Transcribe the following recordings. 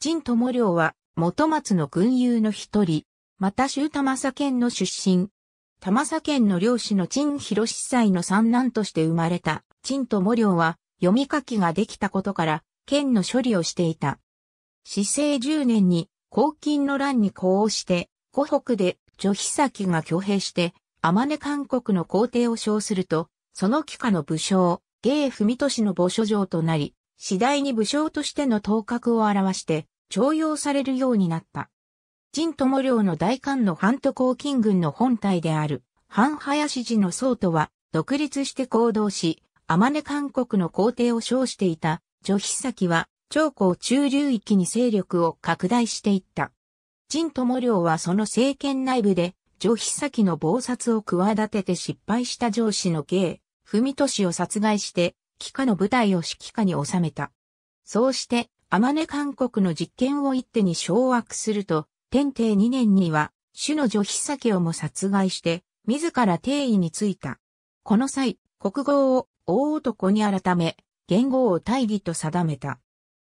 陳友良は元松の軍友の一人、また州玉佐県の出身。玉佐県の領主の陳広司祭の三男として生まれた陳友良は読み書きができたことから県の処理をしていた。市政十年に黄金の乱に呼応して、湖北で女妃先が挙兵して、天音韓国の皇帝を称すると、その帰化の武将、芸文俊の母所城となり、次第に武将としての頭角を表して、徴用されるようになった。陳友領の大官の反都黄金軍の本体である、反林寺の僧とは、独立して行動し、天音韓国の皇帝を称していた、女妃先は、長江中流域に勢力を拡大していった。陳友領はその政権内部で、女妃先の暴殺を企てて失敗した上司の芸、文俊を殺害して、帰化の部隊を指揮下に収めた。そうして、天音韓国の実権を一手に掌握すると、天帝2年には、主の女妃酒をも殺害して、自ら帝位についた。この際、国号を大男に改め、元号を大義と定めた。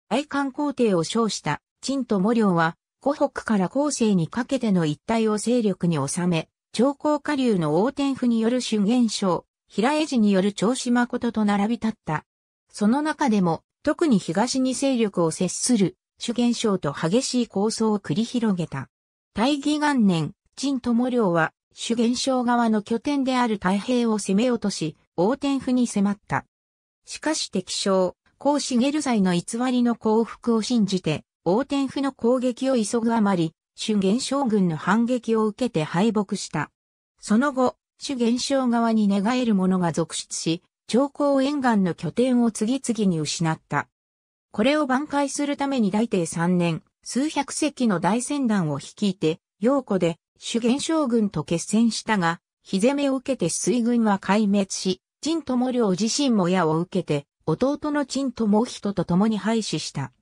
愛官皇帝を称した、陳友良は、湖北から後世にかけての一帯を勢力に収め、長江下流の王天府による主元将、平江寺による長子誠と並び立った。その中でも、特に東に勢力を接する主元将と激しい構想を繰り広げた。大義元年、陳友良は主元将側の拠点である太平を攻め落とし、王天府に迫った。しかし敵将、孔茂祭の偽りの降伏を信じて、王天府の攻撃を急ぐあまり、主元将軍の反撃を受けて敗北した。その後、主元将側に寝返る者が続出し、長江沿岸の拠点を次々に失った。これを挽回するために大帝3年、数百隻の大船団を率いて、陽子で主元将軍と決戦したが、火攻めを受けて水軍は壊滅し、陳友良自身も矢を受けて、弟の陳友人と共に廃止した。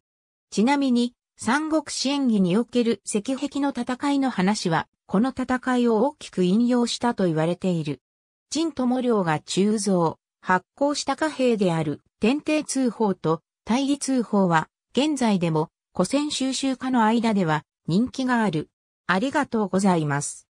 ちなみに、三国支援義における石壁の戦いの話は、この戦いを大きく引用したと言われている。陳友良が鋳造、発行した貨幣である天帝通報と大義通報は現在でも古戦収集家の間では人気がある。ありがとうございます。